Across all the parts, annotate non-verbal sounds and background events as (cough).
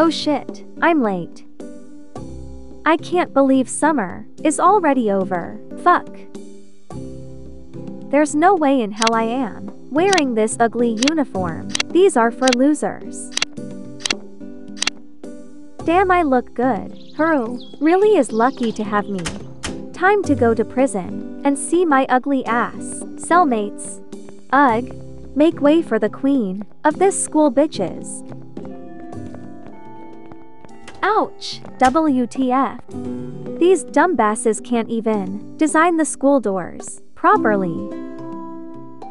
Oh shit, I'm late. I can't believe summer is already over. Fuck. There's no way in hell I am wearing this ugly uniform. These are for losers. Damn, I look good. Haru really is lucky to have me. Time to go to prison and see my ugly ass. Cellmates. Ugh. Make way for the queen of this school bitches. Ouch! WTF. These dumbasses can't even design the school doors properly.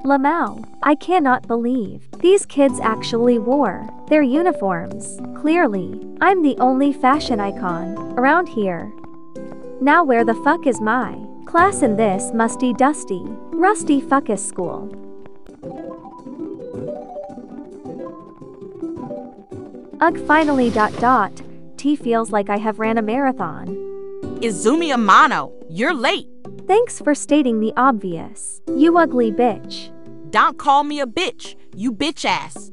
Lamau, I cannot believe these kids actually wore their uniforms. Clearly, I'm the only fashion icon around here. Now where the fuck is my class in this musty dusty, rusty fuckus school? Ugh finally dot dot, T feels like I have ran a marathon. Izumi Amano, you're late. Thanks for stating the obvious. You ugly bitch. Don't call me a bitch, you bitch ass.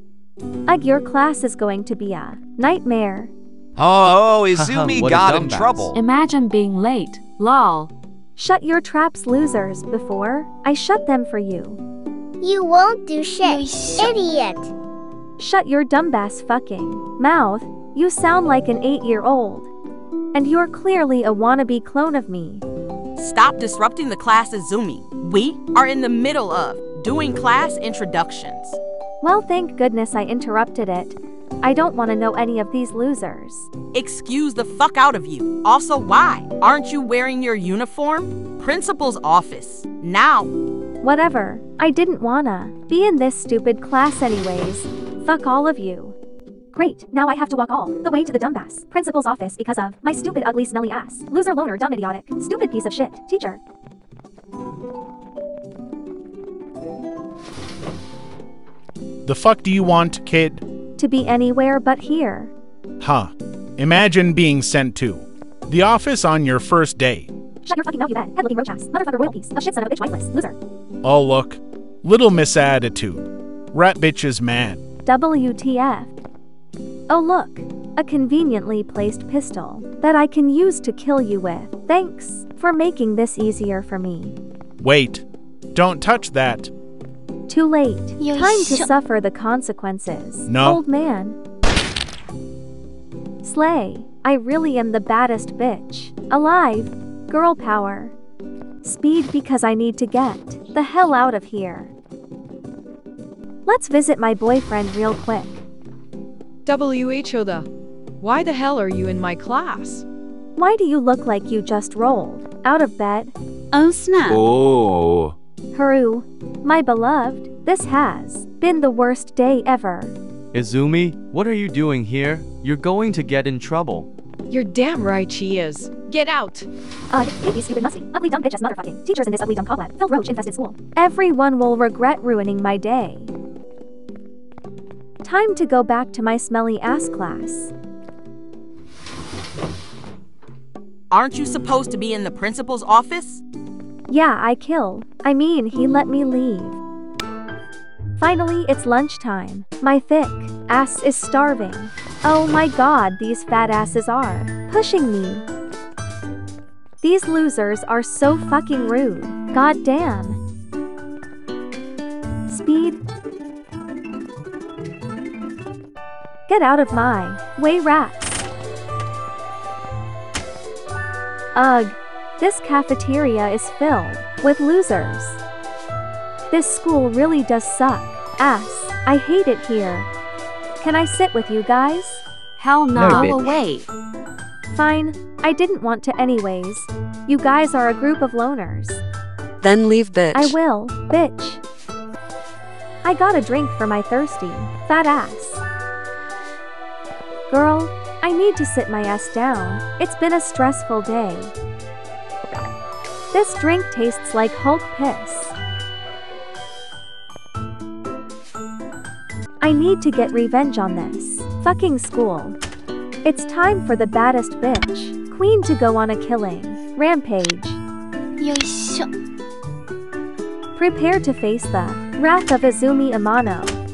Ugh, your class is going to be a nightmare. Oh, oh (laughs) Izumi got in trouble. Imagine being late. Lol. Shut your traps, losers, before I shut them for you. You won't do shit, idiot. Shut your dumbass fucking mouth. You sound like an eight year old. And you're clearly a wannabe clone of me. Stop disrupting the class, Izumi. We are in the middle of doing class introductions. Well, thank goodness I interrupted it. I don't want to know any of these losers. Excuse the fuck out of you. Also, why? Aren't you wearing your uniform? Principal's office. Now. Whatever. I didn't wanna be in this stupid class, anyways. Fuck all of you. Great, now I have to walk all the way to the dumbass principal's office because of my stupid, ugly, smelly ass. Loser, loner, dumb, idiotic, stupid piece of shit. Teacher. The fuck do you want, kid? To be anywhere but here. Huh. Imagine being sent to the office on your first day. Shut your fucking mouth, you bad, head-looking roach ass, motherfucker, royal piece of shit son of a bitch, wifeless, loser. Oh, look. Little miss attitude. Rat bitch is mad. WTF. Oh look, a conveniently placed pistol that I can use to kill you with. Thanks for making this easier for me. Wait. Don't touch that. Too late. You Time to suffer the consequences. No. Old man. Slay. I really am the baddest bitch. Alive. Girl power. Speed because I need to get the hell out of here. Let's visit my boyfriend real quick. WHO the. Why the hell are you in my class? Why do you look like you just rolled out of bed? Oh snap. Oh. Haru, my beloved, this has been the worst day ever. Izumi, what are you doing here? You're going to get in trouble. You're damn right she is. Get out. Ugh, hate these stupid musty, ugly dumb bitch bitches motherfucking teachers in this ugly dumb cobweb, filled roach infested school. Everyone will regret ruining my day. Time to go back to my smelly ass class. Aren't you supposed to be in the principal's office? Yeah, I kill. I mean, he let me leave. Finally, it's lunchtime. My thick ass is starving. Oh my god, these fat asses are pushing me. These losers are so fucking rude. God damn. Speed. Get out of my way, rats. Ugh. This cafeteria is filled with losers. This school really does suck. Ass. I hate it here. Can I sit with you guys? Hell no. No, Go bitch. away. Fine. I didn't want to anyways. You guys are a group of loners. Then leave, bitch. I will, bitch. I got a drink for my thirsty, fat ass. Girl, I need to sit my ass down. It's been a stressful day. This drink tastes like Hulk piss. I need to get revenge on this fucking school. It's time for the baddest bitch, queen to go on a killing rampage. Prepare to face the wrath of Izumi Amano.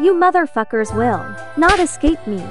You motherfuckers will not escape me.